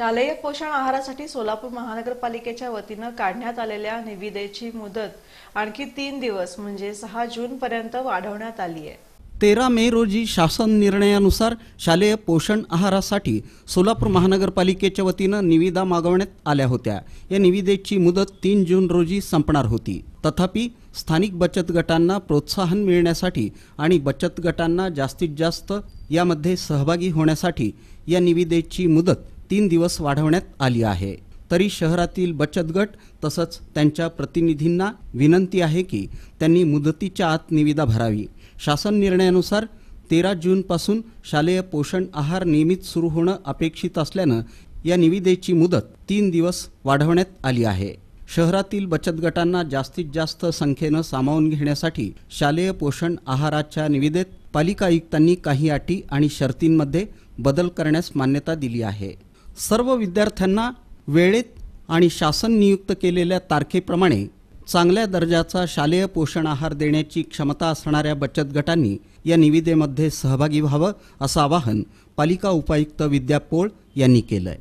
शालेय पोषण आहारासाठी सोलापूर महानगरपालिकेच्या वतीनं काढण्यात आलेल्या निविदेची मुदत आणखी तीन दिवस म्हणजे सहा जून पर्यंत वाढवण्यात आली आहे. तेरा मे रोजी शासन निर्णयानुसार शालेय पोषण आहारासाठी सोलापूर महानगरपालिकेच्या वतीनं निविदा मागवण्यात आल्या होत्या. या निविदेची मुदत तीन जून रोजी संपणार होती. तथापि स्थानिक बचत गटांना प्रोत्साहन मिळण्यासाठी आणि बचत गटांना जास्तीत जास्त यामध्ये सहभागी होण्यासाठी या निविदेची मुदत तीन दिवस वाढवण्यात आली आहे. तरी शहरातील बचत गट तसंच त्यांच्या प्रतिनिधींना विनंती आहे की त्यांनी मुदतीच्या आत निविदा भरावी. शासन निर्णयानुसार तेरा जूनपासून शालेय पोषण आहार नियमित सुरू होणं अपेक्षित असल्यानं या निविदेची मुदत तीन दिवस वाढवण्यात आली आहे. शहरातील बचत गटांना जास्तीत जास्त संख्येनं सामावून घेण्यासाठी शालेय पोषण आहाराच्या निविदेत पालिका आयुक्तांनी काही अटी आणि शर्तींमध्ये बदल करण्यास मान्यता दिली आहे. सर्व विद्यार्थ्यांना वेळेत आणि शासन नियुक्त केलेल्या तारखेप्रमाणे चांगल्या दर्जाचा शालेय पोषण आहार देण्याची क्षमता असणाऱ्या बचत गटांनी या निविदेमध्ये सहभागी व्हावं असं आवाहन पालिका उपायुक्त विद्या पोळ यांनी केलंय.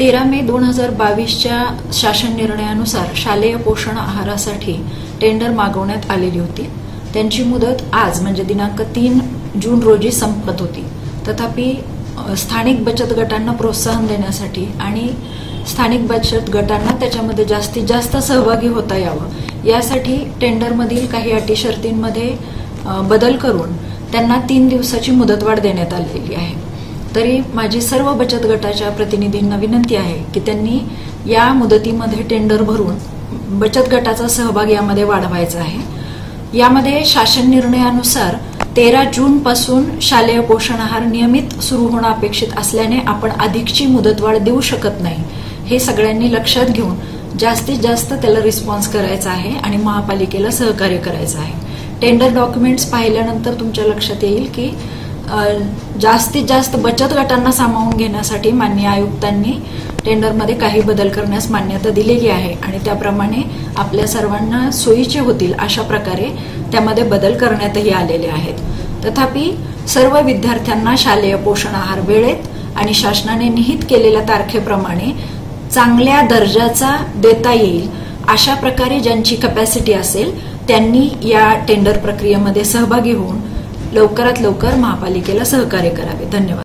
तेरा मे दोन हजार बावीसच्या शासन निर्णयानुसार शालेय पोषण आहारासाठी टेंडर मागवण्यात आलेली होती. त्यांची मुदत आज म्हणजे दिनांक तीन जून रोजी संपत होती. तथापि स्थानिक बचत गटांना प्रोत्साहन देण्यासाठी आणि स्थानिक बचत गटांना त्याच्यामध्ये जास्तीत जास्त सहभागी होता यावं. यासाठी टेंडरमधील काही अटी शर्तींमध्ये बदल करून त्यांना तीन दिवसाची मुदतवाढ देण्यात आलेली आहे. तरी माझी सर्व बचत गटाच्या प्रतिनिधींना विनंती आहे की त्यांनी या मुदतीमध्ये टेंडर भरून बचत गटाचा सहभाग यामध्ये वाढवायचा आहे. यामध्ये शासन निर्णयानुसार तेरा जून पासून शालेय पोषण आहार नियमित सुरू होणं अपेक्षित असल्याने आपण अधिकची मुदतवाढ देऊ शकत नाही. हे सगळ्यांनी लक्षात घेऊन जास्तीत जास्त त्याला रिस्पॉन्स करायचा आहे आणि महापालिकेला सहकार्य करायचं आहे. टेंडर डॉक्युमेंट्स पाहिल्यानंतर तुमच्या लक्षात येईल की जास्तीत जास्त बचत गटांना सामावून घेण्यासाठी मान्य आयुक्तांनी टेंडरमध्ये काही बदल करण्यास मान्यता दिलेली आहे आणि त्याप्रमाणे आपल्या सर्वांना सोयीचे होतील अशा प्रकारे त्यामध्ये बदल करण्यातही आलेले आहेत. तथापि सर्व विद्यार्थ्यांना शालेय पोषण आहार वेळेत आणि शासनाने निहित केलेल्या तारखेप्रमाणे चांगल्या दर्जाचा देता येईल अशा प्रकारे ज्यांची कपॅसिटी असेल त्यांनी या टेंडर प्रक्रियेमध्ये सहभागी होऊन लवकरात लवकर महापालिकेला सहकार्य करावे. धन्यवाद.